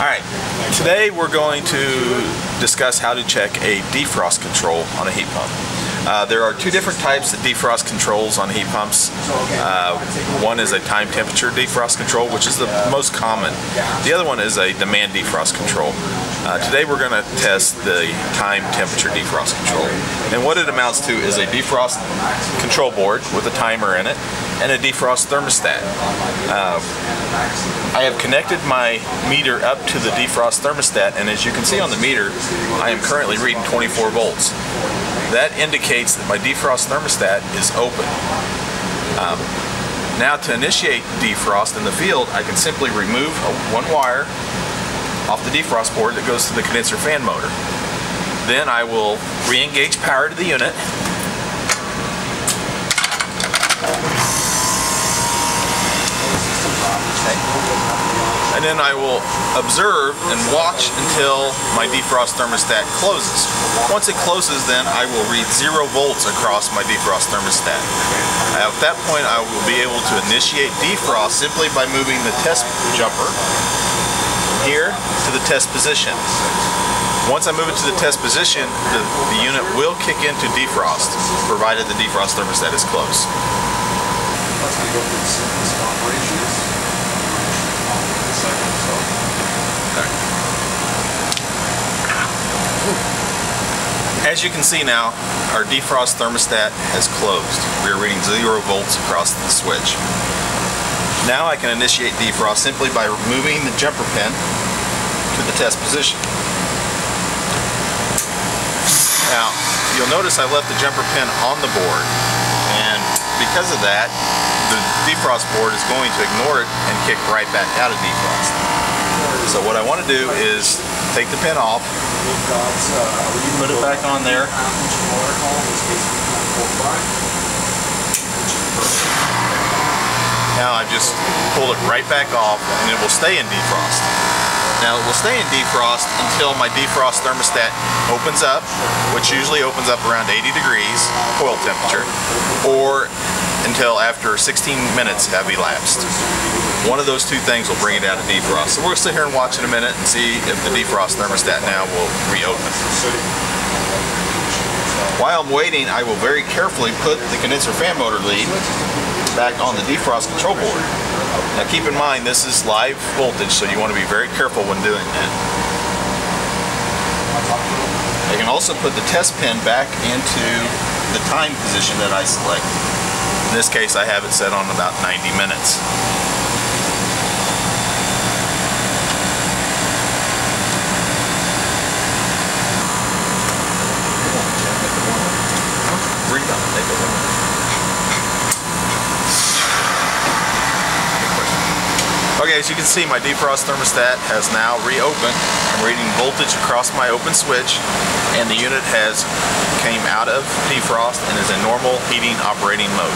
Alright, today we're going to discuss how to check a defrost control on a heat pump. Uh, there are two different types of defrost controls on heat pumps. Uh, one is a time temperature defrost control, which is the most common. The other one is a demand defrost control. Uh, today we're going to test the time temperature defrost control. And what it amounts to is a defrost control board with a timer in it and a defrost thermostat. Uh, I have connected my meter up to the defrost thermostat and as you can see on the meter I am currently reading 24 volts. That indicates that my defrost thermostat is open. Um, now to initiate defrost in the field I can simply remove one wire off the defrost board that goes to the condenser fan motor. Then I will re-engage power to the unit. And then I will observe and watch until my defrost thermostat closes. Once it closes then I will read zero volts across my defrost thermostat. At that point I will be able to initiate defrost simply by moving the test jumper here to the test position. Once I move it to the test position, the, the unit will kick into defrost, provided the defrost thermostat is closed. As you can see now, our defrost thermostat has closed. We are reading zero volts across the switch. Now I can initiate defrost simply by removing the jumper pin to the test position. Now, you'll notice I left the jumper pin on the board, and because of that, the defrost board is going to ignore it and kick right back out of defrost. So what I want to do is take the pin off, put it back on there, now I just pull it right back off and it will stay in defrost. Now it will stay in defrost until my defrost thermostat opens up, which usually opens up around 80 degrees coil temperature, or until after 16 minutes have elapsed. One of those two things will bring it out of defrost. So we'll sit here and watch in a minute and see if the defrost thermostat now will reopen. While I'm waiting, I will very carefully put the condenser fan motor lead back on the defrost control board. Now keep in mind this is live voltage so you want to be very careful when doing that. I can also put the test pin back into the time position that I select. In this case I have it set on about 90 minutes. Okay, as you can see, my defrost thermostat has now reopened. I'm reading voltage across my open switch, and the unit has came out of defrost and is in normal heating operating mode.